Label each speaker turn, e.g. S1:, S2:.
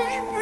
S1: Bye.